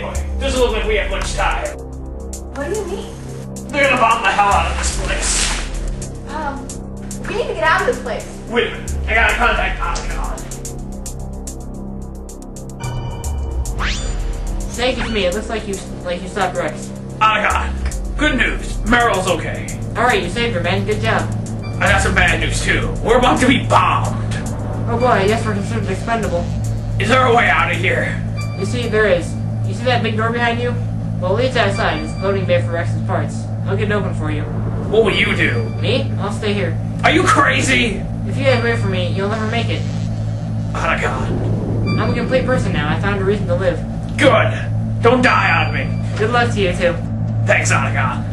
boy, doesn't look like we have much time. What do you mean? They're gonna bomb the hell out of this place. Um, we need to get out of this place. Wait a minute, I gotta contact Otacon. Thank you to me. It looks like you like you stopped Rex. Otacon, good news, Meryl's okay. All right, you saved her, man. Good job. I got some bad news too. We're about to be bombed. Oh boy, I guess we're considered expendable. Is there a way out of here? You see, there is. You see that big door behind you? Well, it leads outside. It's the loading bay for Rex's parts. I'll get it open for you. What will you do? Me? I'll stay here. Are you crazy? If you get away from me, you'll never make it. Oh, Otacon, I'm a complete person now. I found a reason to live. good. Don't die on me. Good luck to you, too. Thanks, Otacon.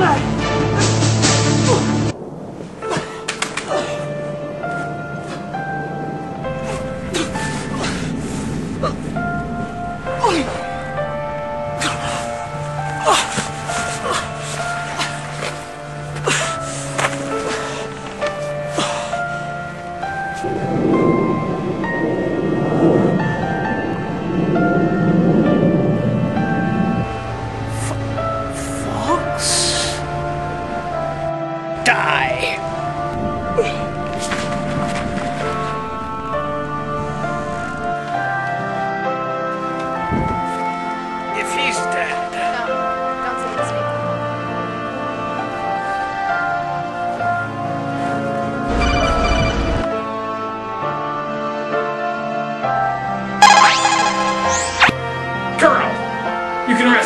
Fox?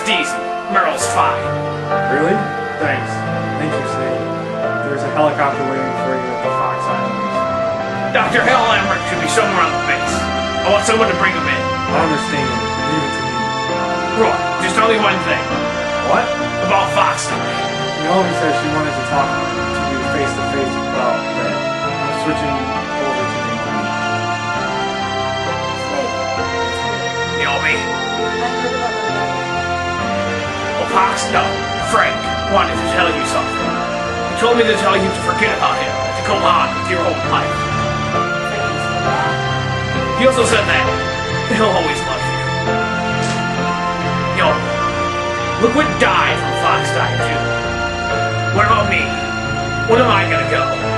You can rest easy. Meryl's fine. Really? Thanks. Thank you, Snake. There's a helicopter waiting for you at the Fox Islands. Dr. Hal Emmerich should be somewhere on the base. I want someone to bring him in. I understand. Leave it to me. Roy, just tell me one thing. What? About FOXDIE. Naomi said she wanted to talk to you face to face oh, about that. I'm switching No. Frank wanted to tell you something. He told me to tell you to forget about him, to go on with your own life. He also said that he'll always love you. Yo, Liquid died from FOXDIE too. What about me? When am I gonna go?